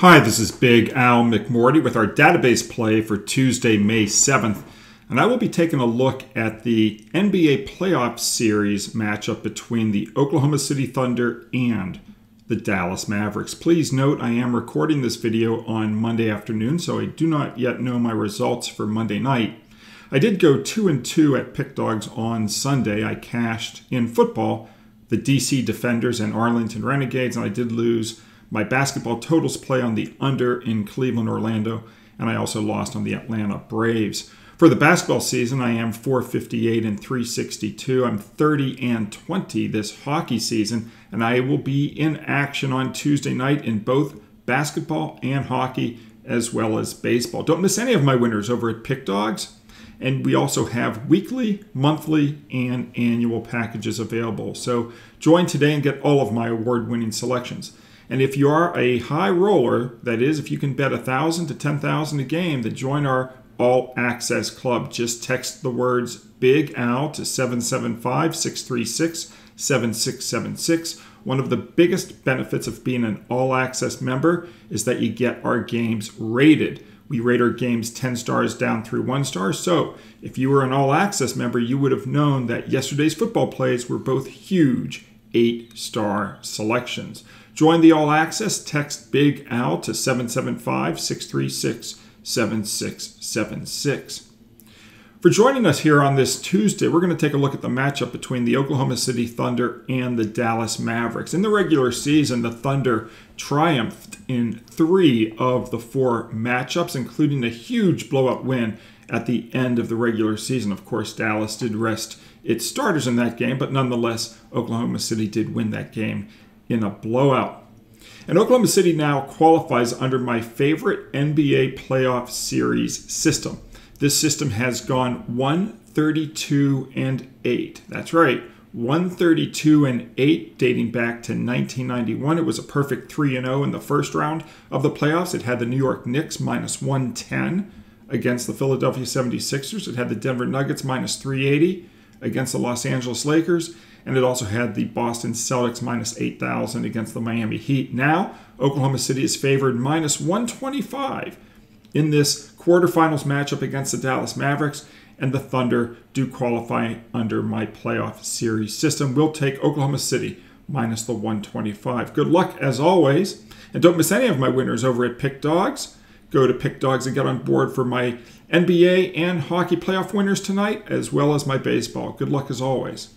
Hi, this is Big Al McMordie with our database play for Tuesday, May 7th. And I will be taking a look at the NBA playoff series matchup between the Oklahoma City Thunder and the Dallas Mavericks. Please note I am recording this video on Monday afternoon, so I do not yet know my results for Monday night. I did go 2 and 2 at PickDawgz on Sunday. I cashed in football the DC Defenders and Arlington Renegades, and I did lose my basketball totals play on the under in Cleveland, Orlando, and I also lost on the Atlanta Braves. For the basketball season, I am 458 and 362. I'm 30 and 20 this hockey season, and I will be in action on Tuesday night in both basketball and hockey, as well as baseball. Don't miss any of my winners over at PickDawgz. And we also have weekly, monthly, and annual packages available. So join today and get all of my award winning selections. And if you are a high roller, that is, if you can bet a thousand to ten thousand a game, then join our all access club. Just text the words Big Al to 775 636 7676. One of the biggest benefits of being an all access member is that you get our games rated. We rate our games 10 stars down through 1 star. So, if you were an all access member, you would have known that yesterday's football plays were both huge 8 star selections. Join the All Access. Text Big Al to 775 636 7676. For joining us here on this Tuesday, we're going to take a look at the matchup between the Oklahoma City Thunder and the Dallas Mavericks. In the regular season, the Thunder triumphed in three of the four matchups, including a huge blowout win at the end of the regular season. Of course, Dallas did rest its starters in that game, but nonetheless, Oklahoma City did win that game in a blowout. And Oklahoma City now qualifies under my favorite NBA playoff series system. This system has gone 132 and 8. That's right. 132 and 8 dating back to 1991. It was a perfect 3 and 0 in the first round of the playoffs. It had the New York Knicks minus 110 against the Philadelphia 76ers. It had the Denver Nuggets minus 380 against the Los Angeles Lakers and it also had the Boston Celtics minus 8,000 against the Miami Heat. Now, Oklahoma City is favored minus 125 in this quarterfinals matchup against the Dallas Mavericks, and the Thunder do qualify under my playoff series system. We'll take Oklahoma City minus the 125. Good luck as always, and don't miss any of my winners over at PickDawgz. Go to PickDawgz and get on board for my NBA and hockey playoff winners tonight, as well as my baseball. Good luck as always.